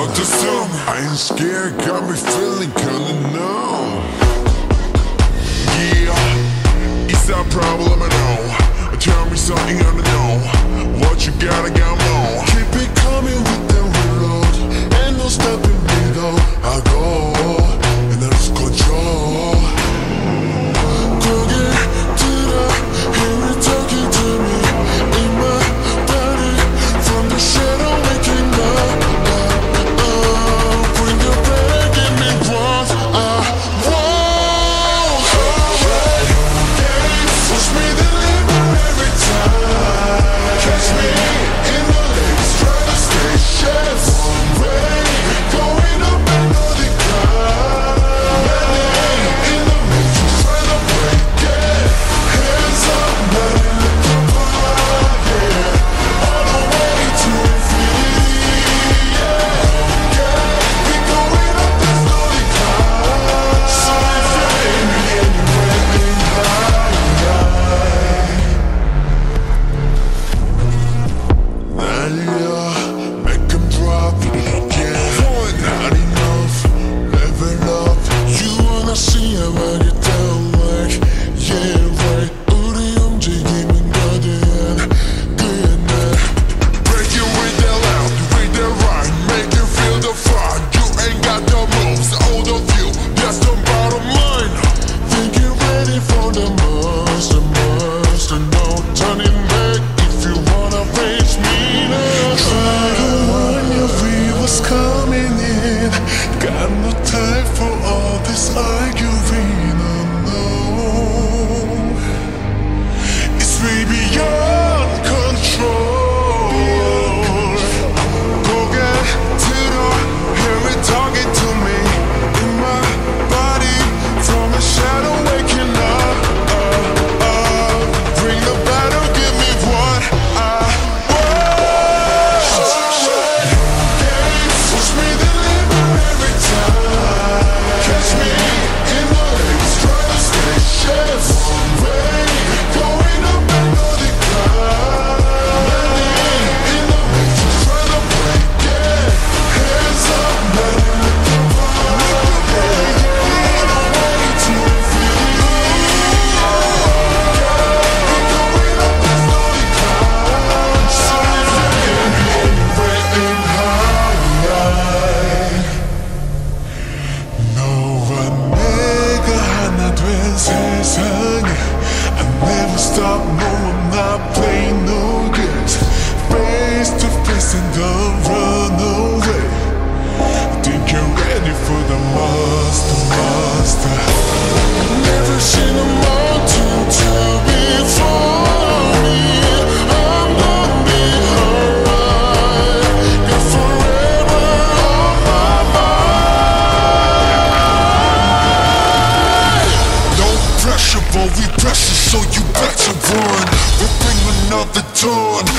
out too soon I am scared, got me feeling kinda numb. Yeah, it's a problem I know. Tell me something I don't know. What you got, I got attitude